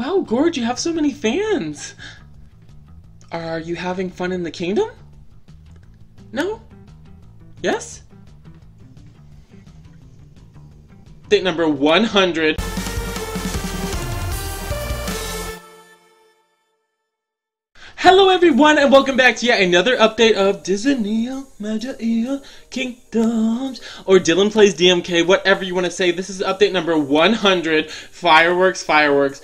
Wow, Gorge, you have so many fans. Are you having fun in the kingdom? No? Yes? Date number 100. Everyone and welcome back to yet another update of Disney Magic Kingdoms or Dylan Plays DMK, whatever you want to say. This is update number 100. Fireworks, fireworks.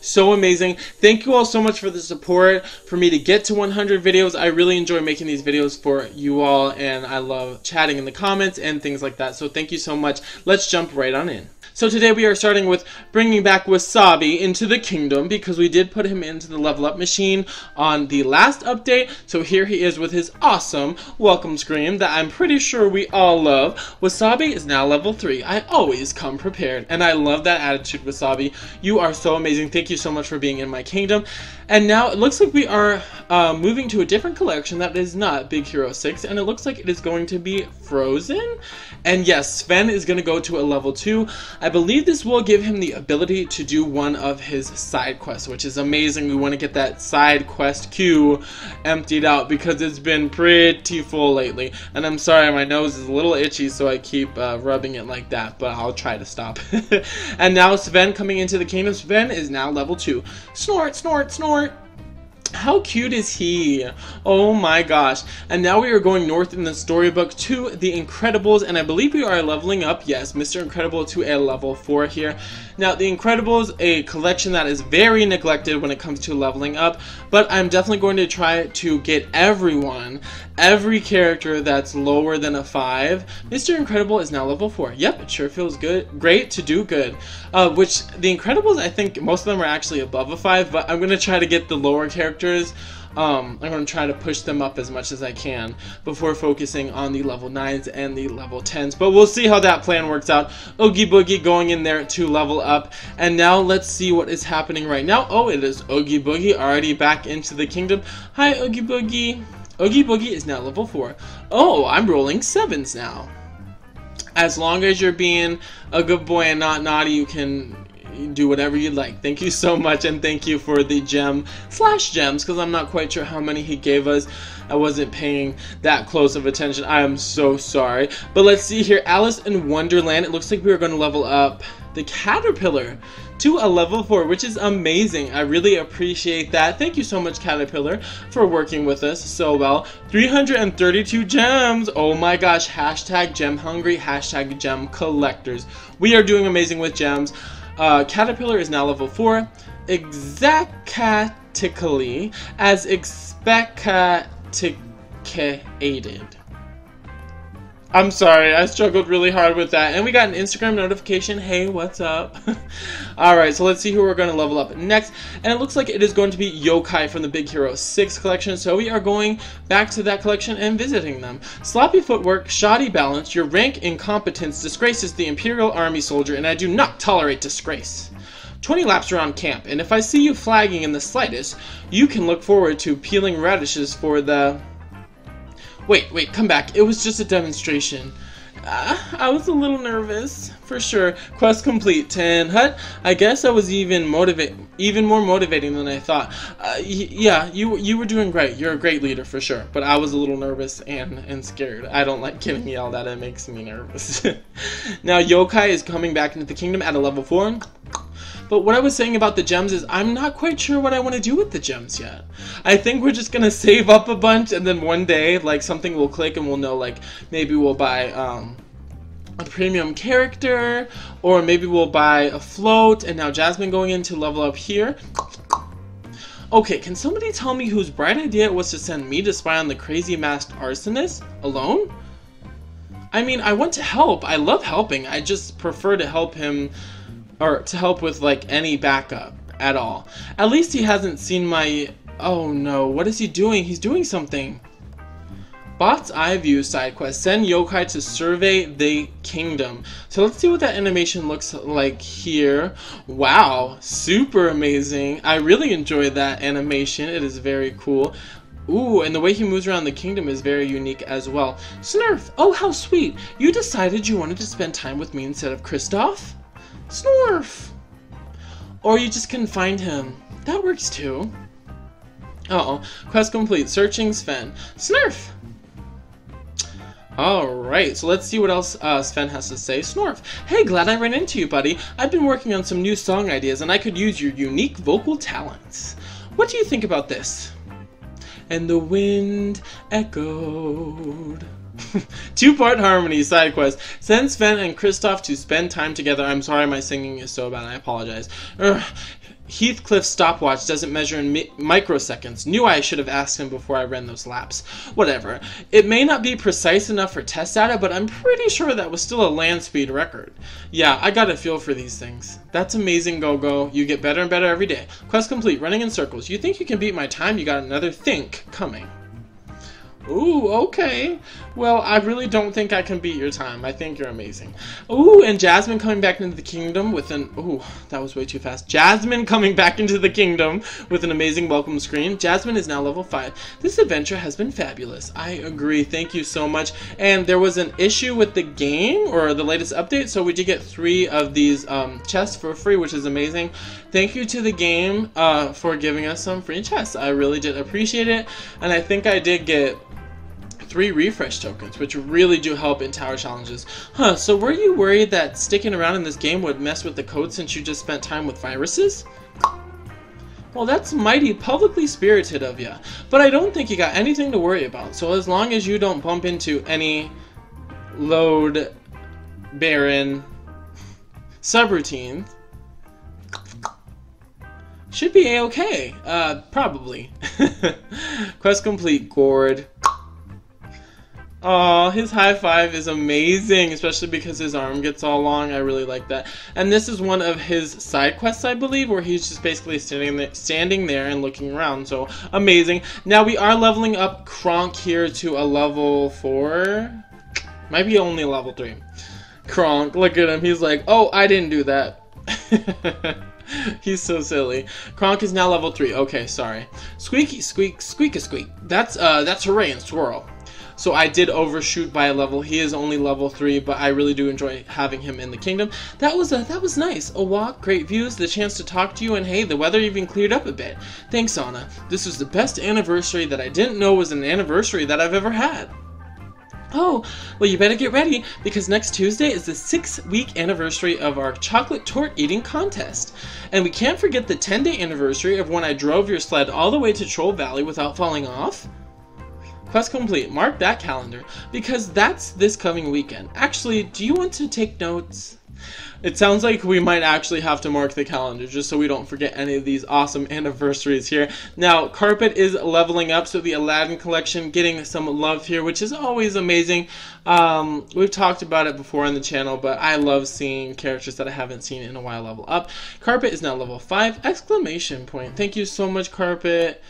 So amazing. Thank you all so much for the support for me to get to 100 videos. I really enjoy making these videos for you all and I love chatting in the comments and things like that. So thank you so much. Let's jump right on in. So today we are starting with bringing back Wasabi into the kingdom because we did put him into the level up machine on the last update. So here he is with his awesome welcome scream that I'm pretty sure we all love. Wasabi is now level 3. I always come prepared and I love that attitude Wasabi. You are so amazing. Thank you so much for being in my kingdom. And now it looks like we are uh, moving to a different collection that is not Big Hero 6 and it looks like it is going to be Frozen. And yes, Sven is going to go to a level 2. I believe this will give him the ability to do one of his side quests, which is amazing. We want to get that side quest queue emptied out because it's been pretty full lately. And I'm sorry, my nose is a little itchy, so I keep uh, rubbing it like that, but I'll try to stop. and now Sven coming into the kingdom. Sven is now level 2. Snort, snort, snort. How cute is he? Oh my gosh. And now we are going north in the storybook to The Incredibles, and I believe we are leveling up, yes, Mr. Incredible to a level 4 here. Now, The Incredibles, a collection that is very neglected when it comes to leveling up, but I'm definitely going to try to get everyone, every character that's lower than a 5. Mr. Incredible is now level 4. Yep, it sure feels good, great to do good. Uh, which, The Incredibles, I think most of them are actually above a 5, but I'm going to try to get the lower characters characters. Um, I'm going to try to push them up as much as I can before focusing on the level 9s and the level 10s. But we'll see how that plan works out. Oogie Boogie going in there to level up. And now let's see what is happening right now. Oh, it is Oogie Boogie already back into the kingdom. Hi, Oogie Boogie. Oogie Boogie is now level 4. Oh, I'm rolling 7s now. As long as you're being a good boy and not naughty, you can do whatever you like. Thank you so much, and thank you for the gem slash gems, because I'm not quite sure how many he gave us. I wasn't paying that close of attention. I am so sorry. But let's see here. Alice in Wonderland. It looks like we are going to level up the Caterpillar to a level 4, which is amazing. I really appreciate that. Thank you so much, Caterpillar, for working with us so well. 332 gems! Oh my gosh, hashtag gem hungry, hashtag gem collectors. We are doing amazing with gems. Uh, Caterpillar is now level 4, exactly as expected. I'm sorry, I struggled really hard with that. And we got an Instagram notification. Hey, what's up? Alright, so let's see who we're going to level up next. And it looks like it is going to be Yokai from the Big Hero 6 collection. So we are going back to that collection and visiting them. Sloppy footwork, shoddy balance, your rank incompetence disgraces the Imperial Army soldier, and I do not tolerate disgrace. 20 laps around camp, and if I see you flagging in the slightest, you can look forward to peeling radishes for the Wait, wait, come back. It was just a demonstration. Uh, I was a little nervous, for sure. Quest complete, 10 hut. I guess I was even motivate, even more motivating than I thought. Uh, yeah, you you were doing great. You're a great leader for sure. But I was a little nervous and and scared. I don't like getting yelled at. It makes me nervous. now Yokai is coming back into the kingdom at a level four. But what I was saying about the gems is I'm not quite sure what I want to do with the gems yet. I think we're just going to save up a bunch and then one day like something will click and we'll know like maybe we'll buy um, a premium character or maybe we'll buy a float and now Jasmine going in to level up here. Okay, can somebody tell me whose bright idea it was to send me to spy on the crazy masked arsonist alone? I mean, I want to help. I love helping. I just prefer to help him or to help with like any backup at all. At least he hasn't seen my... Oh no, what is he doing? He's doing something. Bot's Eye View side quest. Send yokai to survey the kingdom. So let's see what that animation looks like here. Wow, super amazing. I really enjoyed that animation. It is very cool. Ooh, and the way he moves around the kingdom is very unique as well. Snurf, oh how sweet. You decided you wanted to spend time with me instead of Kristoff? Snorf! Or you just can find him. That works too. Uh oh. Quest complete. Searching Sven. Snurf! Alright, so let's see what else uh, Sven has to say. Snorf. Hey, glad I ran into you, buddy. I've been working on some new song ideas and I could use your unique vocal talents. What do you think about this? And the wind echoed. Two-part harmony side quest. Send Sven and Kristoff to spend time together. I'm sorry my singing is so bad. I apologize. Urgh. Heathcliff's stopwatch doesn't measure in mi microseconds. Knew I should have asked him before I ran those laps. Whatever. It may not be precise enough for test data, but I'm pretty sure that was still a land speed record. Yeah, I got a feel for these things. That's amazing, Go-Go. You get better and better every day. Quest complete. Running in circles. You think you can beat my time? You got another think coming. Ooh, okay. Well, I really don't think I can beat your time. I think you're amazing. Ooh, and Jasmine coming back into the kingdom with an... Ooh, that was way too fast. Jasmine coming back into the kingdom with an amazing welcome screen. Jasmine is now level 5. This adventure has been fabulous. I agree. Thank you so much. And there was an issue with the game, or the latest update, so we did get three of these um, chests for free, which is amazing. Thank you to the game uh, for giving us some free chests. I really did appreciate it. And I think I did get three refresh tokens, which really do help in tower challenges. Huh, so were you worried that sticking around in this game would mess with the code since you just spent time with viruses? Well, that's mighty publicly spirited of you, but I don't think you got anything to worry about, so as long as you don't bump into any load barren subroutine, should be a-okay. Uh, probably. Quest complete, Gord. Oh, his high five is amazing, especially because his arm gets all long. I really like that. And this is one of his side quests, I believe, where he's just basically standing there, standing there and looking around. So amazing. Now we are leveling up Kronk here to a level four, might be only level three. Kronk, look at him. He's like, oh, I didn't do that. He's so silly. Kronk is now level 3. Okay, sorry. Squeaky squeak squeak a squeak. That's uh that's hooray and swirl. So I did overshoot by a level. He is only level 3, but I really do enjoy having him in the kingdom. That was a, that was nice. A walk, great views, the chance to talk to you, and hey, the weather even cleared up a bit. Thanks, Anna. This was the best anniversary that I didn't know was an anniversary that I've ever had. Oh, well, you better get ready because next Tuesday is the six week anniversary of our chocolate torte eating contest. And we can't forget the 10 day anniversary of when I drove your sled all the way to Troll Valley without falling off. Quest complete. Mark that calendar because that's this coming weekend. Actually, do you want to take notes? It sounds like we might actually have to mark the calendar just so we don't forget any of these awesome anniversaries here. Now, Carpet is leveling up, so the Aladdin collection getting some love here, which is always amazing. Um, we've talked about it before on the channel, but I love seeing characters that I haven't seen in a while level up. Carpet is now level 5! Exclamation point. Thank you so much, Carpet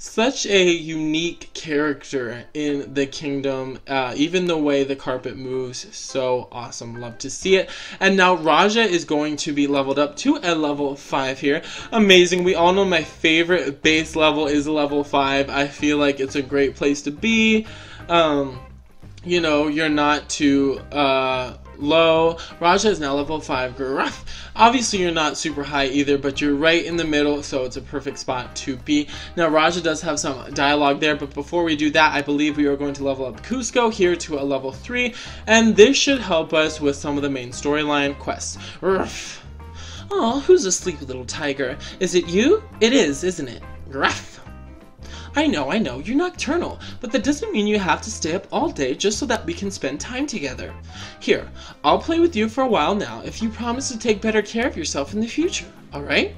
such a unique character in the kingdom. Uh, even the way the carpet moves, so awesome. Love to see it. And now Rajah is going to be leveled up to a level 5 here. Amazing. We all know my favorite base level is level 5. I feel like it's a great place to be. Um, you know, you're not too... Uh, low. Rajah is now level 5. Gruff. Obviously, you're not super high either, but you're right in the middle, so it's a perfect spot to be. Now, Rajah does have some dialogue there, but before we do that, I believe we are going to level up Kuzco here to a level 3, and this should help us with some of the main storyline quests. Ruff. Oh, who's a sleepy little tiger? Is it you? It is, isn't it? Gruff. I know, I know, you're nocturnal, but that doesn't mean you have to stay up all day just so that we can spend time together. Here, I'll play with you for a while now if you promise to take better care of yourself in the future, alright?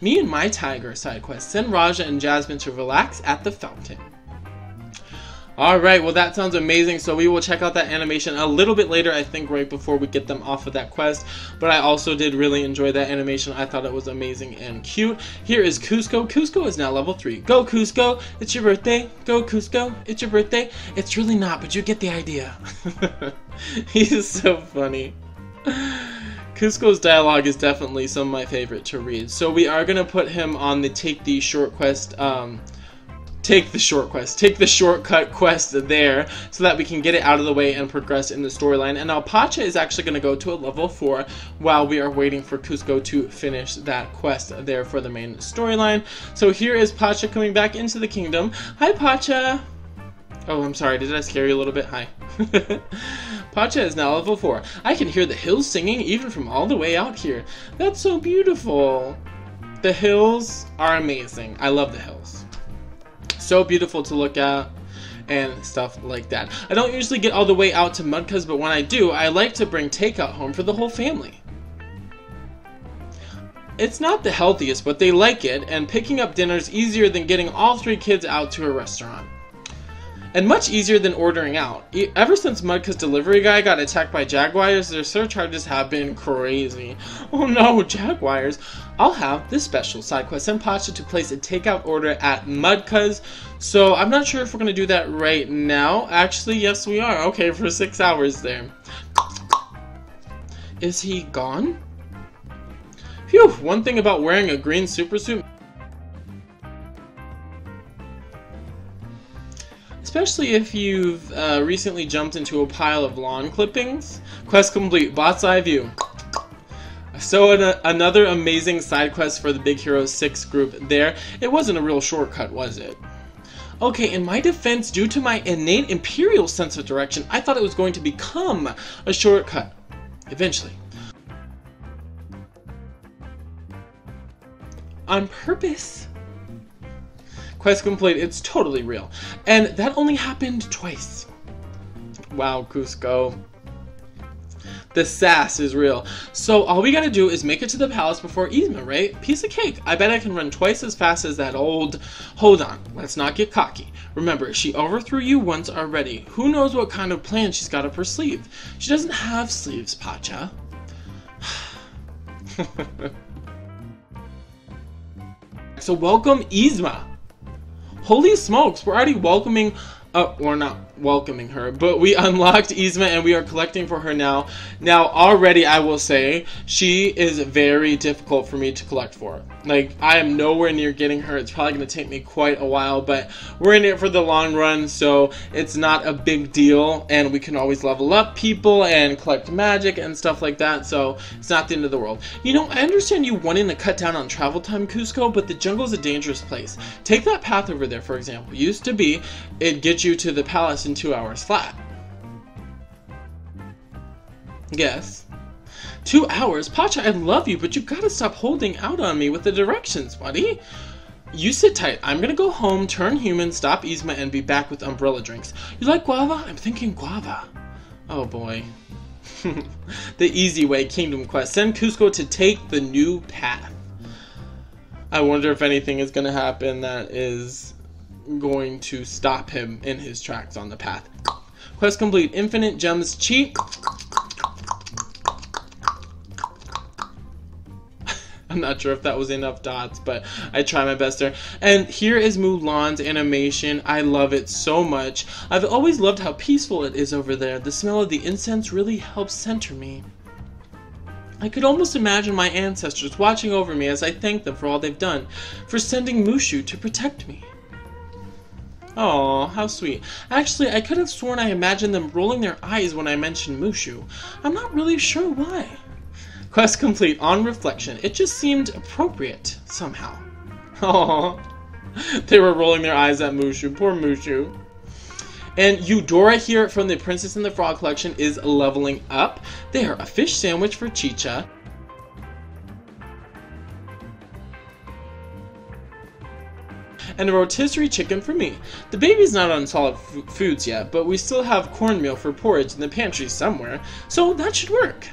Me and my tiger side quest send Rajah and Jasmine to relax at the fountain. Alright, well that sounds amazing, so we will check out that animation a little bit later, I think right before we get them off of that quest, but I also did really enjoy that animation, I thought it was amazing and cute. Here is Kuzco, Kuzco is now level 3. Go Kuzco, it's your birthday, go Kuzco, it's your birthday. It's really not, but you get the idea. He's so funny. Kuzco's dialogue is definitely some of my favorite to read, so we are going to put him on the Take the Short Quest um, take the short quest, take the shortcut quest there, so that we can get it out of the way and progress in the storyline. And now Pacha is actually going to go to a level 4 while we are waiting for Kuzco to finish that quest there for the main storyline. So here is Pacha coming back into the kingdom. Hi Pacha! Oh, I'm sorry, did I scare you a little bit? Hi. Pacha is now level 4. I can hear the hills singing even from all the way out here. That's so beautiful. The hills are amazing. I love the hills so beautiful to look at and stuff like that. I don't usually get all the way out to Mudka's, but when I do, I like to bring takeout home for the whole family. It's not the healthiest, but they like it, and picking up dinner is easier than getting all three kids out to a restaurant and much easier than ordering out. Ever since Mudka's delivery guy got attacked by jaguars, their surcharges have been crazy. Oh no, jaguars! I'll have this special side quest send Pacha to place a takeout order at Mudka's. So I'm not sure if we're gonna do that right now. Actually, yes we are. Okay, for six hours there. Is he gone? Phew, one thing about wearing a green super especially if you've uh, recently jumped into a pile of lawn clippings. Quest complete, Bot's Eye View. So an another amazing side quest for the Big Hero 6 group there. It wasn't a real shortcut, was it? Okay, in my defense, due to my innate Imperial sense of direction, I thought it was going to become a shortcut. Eventually. On purpose. Quest complete, it's totally real. And that only happened twice. Wow, Kuzco. The sass is real. So all we gotta do is make it to the palace before Yzma, right? Piece of cake. I bet I can run twice as fast as that old... Hold on, let's not get cocky. Remember, she overthrew you once already. Who knows what kind of plan she's got up her sleeve? She doesn't have sleeves, Pacha. so welcome Yzma. Holy smokes, we're already welcoming uh, we're not welcoming her, but we unlocked Yzma and we are collecting for her now. Now, already I will say, she is very difficult for me to collect for. Like, I am nowhere near getting her. It's probably going to take me quite a while, but we're in it for the long run, so it's not a big deal, and we can always level up people and collect magic and stuff like that, so it's not the end of the world. You know, I understand you wanting to cut down on travel time, Kuzco, but the jungle is a dangerous place. Take that path over there, for example. Used to be, it gets you to the palace in two hours flat. Yes. Two hours? Pacha, I love you, but you gotta stop holding out on me with the directions, buddy. You sit tight. I'm gonna go home, turn human, stop Yzma, and be back with umbrella drinks. You like guava? I'm thinking guava. Oh boy. the easy way, Kingdom Quest. Send Kuzco to take the new path. I wonder if anything is gonna happen that is going to stop him in his tracks on the path. Quest complete. Infinite gems cheat. I'm not sure if that was enough dots, but I try my best there. And here is Mulan's animation. I love it so much. I've always loved how peaceful it is over there. The smell of the incense really helps center me. I could almost imagine my ancestors watching over me as I thank them for all they've done, for sending Mushu to protect me. Oh, how sweet. Actually, I could have sworn I imagined them rolling their eyes when I mentioned Mushu. I'm not really sure why. Quest complete. On reflection, it just seemed appropriate, somehow. Oh, they were rolling their eyes at Mushu. Poor Mushu. And Eudora here from the Princess and the Frog collection is leveling up. There, a fish sandwich for Chicha. And a rotisserie chicken for me. The baby's not on solid foods yet, but we still have cornmeal for porridge in the pantry somewhere, so that should work.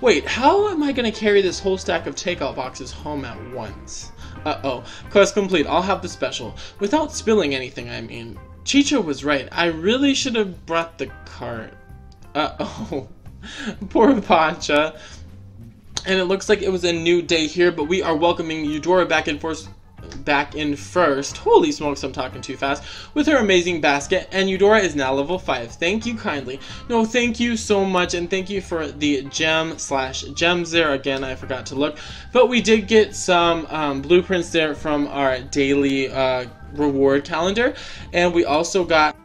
Wait, how am I going to carry this whole stack of takeout boxes home at once? Uh-oh. Quest complete. I'll have the special. Without spilling anything, I mean. Chicha was right. I really should have brought the cart. Uh-oh. Poor Pacha. And it looks like it was a new day here, but we are welcoming Eudora back in force back in first. Holy smokes, I'm talking too fast. With her amazing basket, and Eudora is now level 5. Thank you kindly. No, thank you so much, and thank you for the gem slash gems there. Again, I forgot to look. But we did get some um, blueprints there from our daily uh, reward calendar, and we also got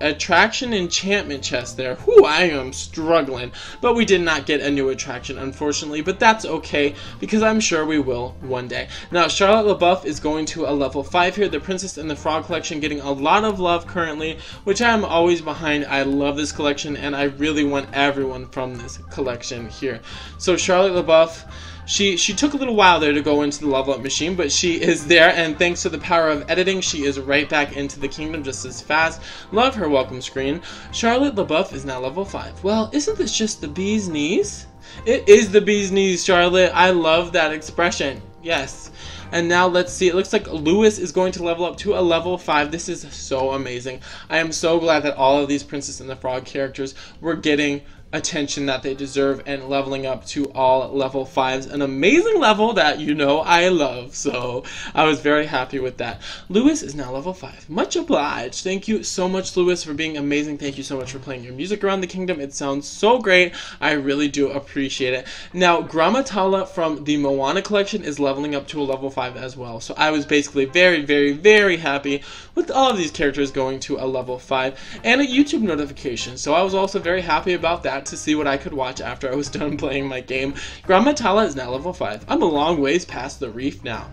attraction enchantment chest there. Whew, I am struggling. But we did not get a new attraction, unfortunately. But that's okay, because I'm sure we will one day. Now, Charlotte La Bouff is going to a level 5 here. The Princess and the Frog collection getting a lot of love currently, which I'm always behind. I love this collection, and I really want everyone from this collection here. So, Charlotte La Bouff she she took a little while there to go into the level up machine, but she is there, and thanks to the power of editing, she is right back into the kingdom just as fast. Love her welcome screen. Charlotte La Bouff is now level 5. Well, isn't this just the bee's knees? It is the bee's knees, Charlotte. I love that expression. Yes. And now let's see. It looks like Louis is going to level up to a level 5. This is so amazing. I am so glad that all of these Princess and the Frog characters were getting attention that they deserve and leveling up to all level 5s an amazing level that you know I love so I was very happy with that. Louis is now level 5 much obliged. Thank you so much Louis for being amazing. Thank you so much for playing your music around the kingdom. It sounds so great. I really do appreciate it. Now Gramma Tala from the Moana collection is leveling up to a level 5 as well. So I was basically very very very happy with all of these characters going to a level 5 and a YouTube notification. So I was also very happy about that to see what I could watch after I was done playing my game. Gramma Tala is now level 5. I'm a long ways past the reef now.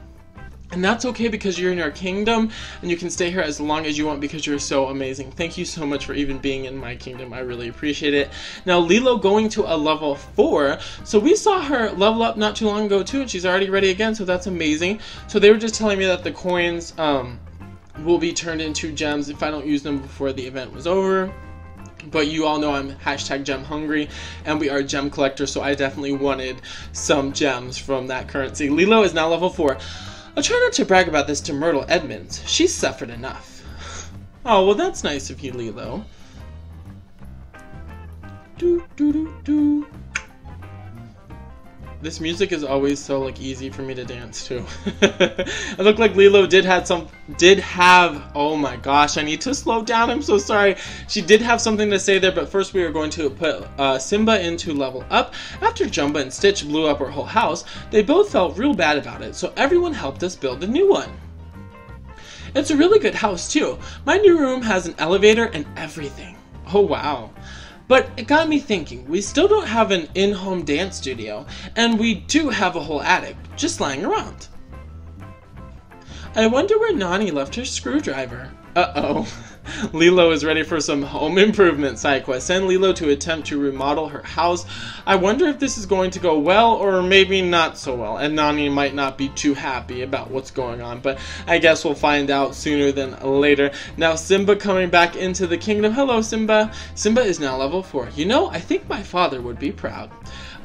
And that's okay because you're in our kingdom and you can stay here as long as you want because you're so amazing. Thank you so much for even being in my kingdom. I really appreciate it. Now, Lilo going to a level 4. So we saw her level up not too long ago too and she's already ready again. So that's amazing. So they were just telling me that the coins um, will be turned into gems if I don't use them before the event was over. But you all know I'm hashtag gem hungry and we are gem collectors, so I definitely wanted some gems from that currency. Lilo is now level 4. I'll try not to brag about this to Myrtle Edmonds. She's suffered enough. Oh, well that's nice of you, Lilo. Do, do, do, do. This music is always so like easy for me to dance to. it looked like Lilo did had some did have oh my gosh, I need to slow down. I'm so sorry. She did have something to say there, but first we are going to put uh, Simba into level up. After Jumba and Stitch blew up her whole house, they both felt real bad about it, so everyone helped us build a new one. It's a really good house too. My new room has an elevator and everything. Oh wow. But it got me thinking, we still don't have an in-home dance studio, and we do have a whole attic, just lying around. I wonder where Nani left her screwdriver. Uh-oh. Lilo is ready for some home improvement side quest. Send Lilo to attempt to remodel her house. I wonder if this is going to go well or maybe not so well. And Nani might not be too happy about what's going on, but I guess we'll find out sooner than later. Now Simba coming back into the kingdom. Hello Simba. Simba is now level 4. You know, I think my father would be proud.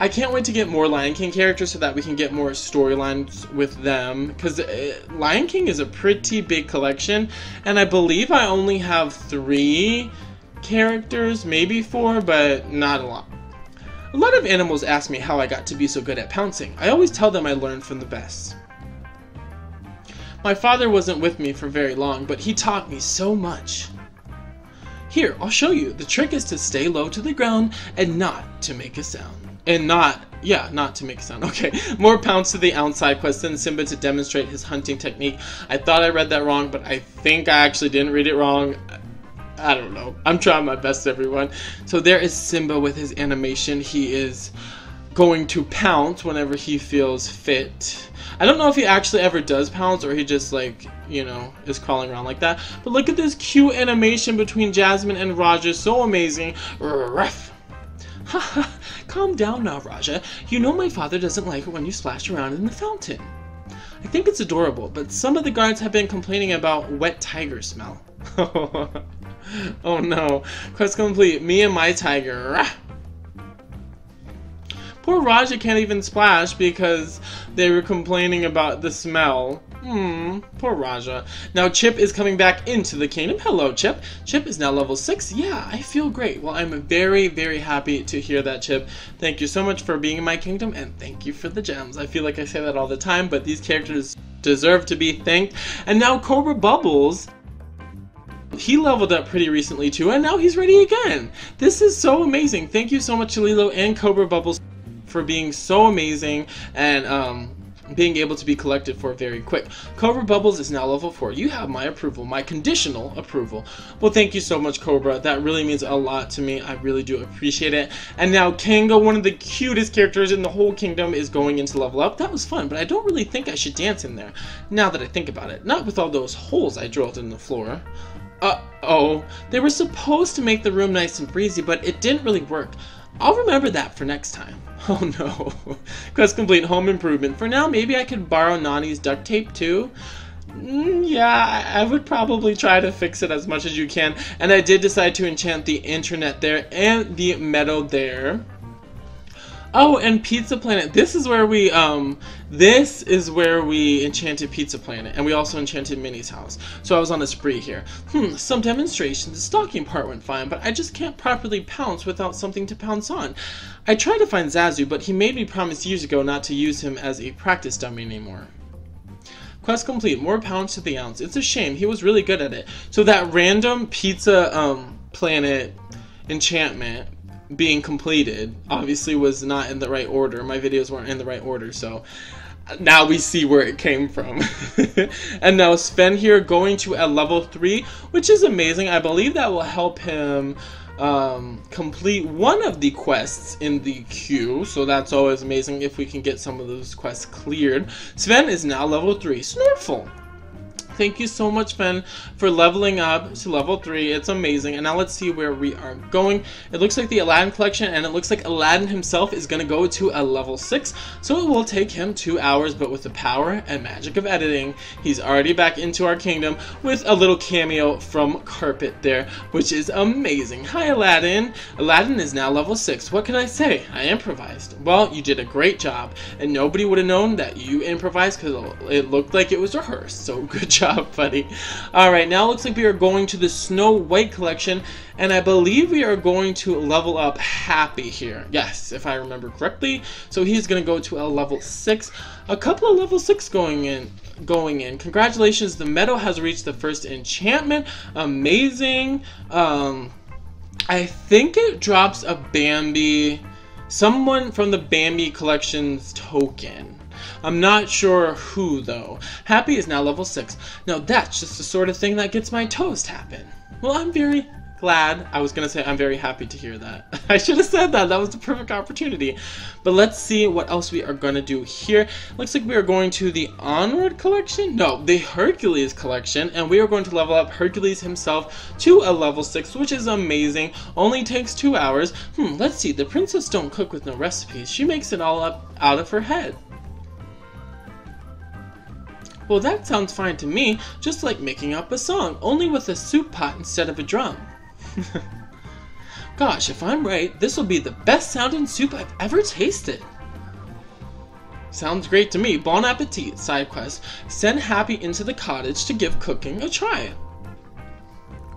I can't wait to get more Lion King characters so that we can get more storylines with them. Because uh, Lion King is a pretty big collection, and I believe I only have three characters, maybe four, but not a lot. A lot of animals ask me how I got to be so good at pouncing. I always tell them I learned from the best. My father wasn't with me for very long, but he taught me so much. Here, I'll show you. The trick is to stay low to the ground and not to make a sound and not yeah, not to make sound. Okay, more pounds to the outside quest. Send Simba to demonstrate his hunting technique. I thought I read that wrong, but I think I actually didn't read it wrong. I don't know. I'm trying my best, everyone. So there is Simba with his animation. He is going to pounce whenever he feels fit. I don't know if he actually ever does pounce or he just like, you know, is crawling around like that. But look at this cute animation between Jasmine and Rajah. So amazing. Ruff. Calm down now, Rajah. You know my father doesn't like it when you splash around in the fountain. I think it's adorable, but some of the guards have been complaining about wet tiger smell. oh no. Quest complete. Me and my tiger. Poor Rajah can't even splash because they were complaining about the smell. Hmm, poor Rajah. Now Chip is coming back into the kingdom. Hello, Chip. Chip is now level 6. Yeah, I feel great. Well, I'm very, very happy to hear that, Chip. Thank you so much for being in my kingdom, and thank you for the gems. I feel like I say that all the time, but these characters deserve to be thanked. And now Cobra Bubbles he leveled up pretty recently too, and now he's ready again. This is so amazing. Thank you so much Lilo and Cobra Bubbles for being so amazing and um, being able to be collected for very quick. Cobra Bubbles is now level 4. You have my approval, my conditional approval. Well, thank you so much, Cobra. That really means a lot to me. I really do appreciate it. And now Kanga, one of the cutest characters in the whole kingdom, is going into level up. That was fun, but I don't really think I should dance in there, now that I think about it. Not with all those holes I drilled in the floor. Uh-oh. They were supposed to make the room nice and breezy, but it didn't really work. I'll remember that for next time. Oh no. Quest complete home improvement. For now, maybe I could borrow Nani's duct tape too? Mm, yeah, I would probably try to fix it as much as you can. And I did decide to enchant the internet there and the meadow there. Oh, and Pizza Planet. This is where we, um, this is where we enchanted Pizza Planet, and we also enchanted Minnie's house. So I was on a spree here. Hmm, some demonstrations. The stalking part went fine, but I just can't properly pounce without something to pounce on. I tried to find Zazu, but he made me promise years ago not to use him as a practice dummy anymore. Quest complete. More pounds to the ounce. It's a shame. He was really good at it. So that random Pizza, um, Planet enchantment being completed obviously was not in the right order. My videos weren't in the right order, so now we see where it came from. and now Sven here going to a level 3, which is amazing. I believe that will help him um, complete one of the quests in the queue, so that's always amazing if we can get some of those quests cleared. Sven is now level 3. Snorful! Thank you so much, Ben, for leveling up to level 3. It's amazing. And now let's see where we are going. It looks like the Aladdin collection, and it looks like Aladdin himself is going to go to a level 6. So it will take him 2 hours, but with the power and magic of editing, he's already back into our kingdom with a little cameo from Carpet there, which is amazing. Hi, Aladdin. Aladdin is now level 6. What can I say? I improvised. Well, you did a great job, and nobody would have known that you improvised because it looked like it was rehearsed. So good job job, buddy. Alright, now looks like we are going to the Snow White collection, and I believe we are going to level up Happy here. Yes, if I remember correctly. So he's going to go to a level 6. A couple of level 6 going in going in. Congratulations, the Meadow has reached the first enchantment. Amazing. Um, I think it drops a Bambi, someone from the Bambi collection's token. I'm not sure who, though. Happy is now level 6. Now that's just the sort of thing that gets my toes tapping. Well, I'm very glad. I was going to say I'm very happy to hear that. I should have said that. That was the perfect opportunity. But let's see what else we are going to do here. Looks like we are going to the Onward collection? No, the Hercules collection. And we are going to level up Hercules himself to a level 6, which is amazing. Only takes 2 hours. Hmm, let's see. The princess don't cook with no recipes. She makes it all up out of her head. Well, that sounds fine to me, just like making up a song, only with a soup pot instead of a drum. Gosh, if I'm right, this will be the best sounding soup I've ever tasted. Sounds great to me. Bon appetit, side quest. Send Happy into the cottage to give cooking a try.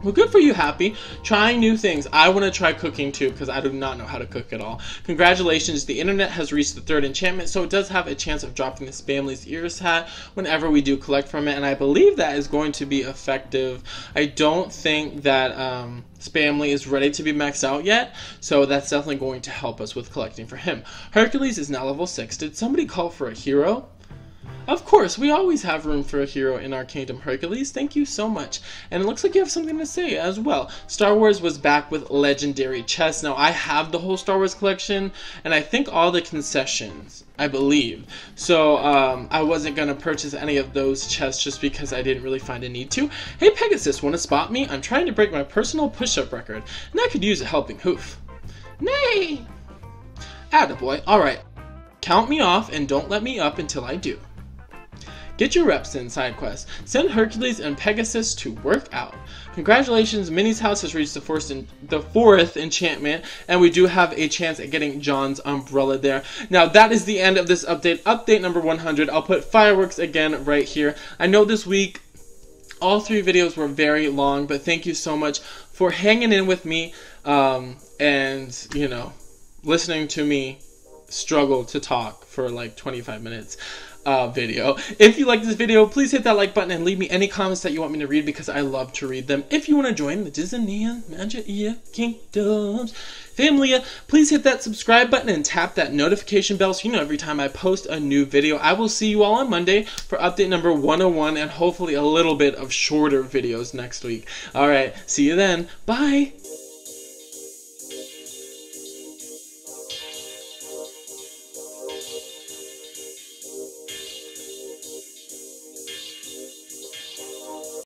Well, good for you, Happy. Trying new things. I want to try cooking too because I do not know how to cook at all. Congratulations, the internet has reached the third enchantment, so it does have a chance of dropping this family's ears hat whenever we do collect from it, and I believe that is going to be effective. I don't think that um, Spamley is ready to be maxed out yet, so that's definitely going to help us with collecting for him. Hercules is now level 6. Did somebody call for a hero? Of course, we always have room for a hero in our kingdom, Hercules. Thank you so much. And it looks like you have something to say as well. Star Wars was back with legendary chests. Now, I have the whole Star Wars collection, and I think all the concessions, I believe. So, um, I wasn't going to purchase any of those chests just because I didn't really find a need to. Hey, Pegasus, want to spot me? I'm trying to break my personal push-up record, and I could use a helping hoof. Nay! Attaboy. Alright. Count me off and don't let me up until I do. Get your reps in, side quest. Send Hercules and Pegasus to work out. Congratulations, Minnie's house has reached the fourth, the fourth enchantment, and we do have a chance at getting John's umbrella there. Now, that is the end of this update, update number 100. I'll put fireworks again right here. I know this week all three videos were very long, but thank you so much for hanging in with me um, and, you know, listening to me struggle to talk for like 25 minutes. Uh, video. If you like this video, please hit that like button and leave me any comments that you want me to read because I love to read them. If you want to join the Disney Magic Kingdoms family, please hit that subscribe button and tap that notification bell so you know every time I post a new video. I will see you all on Monday for update number 101 and hopefully a little bit of shorter videos next week. Alright, see you then. Bye!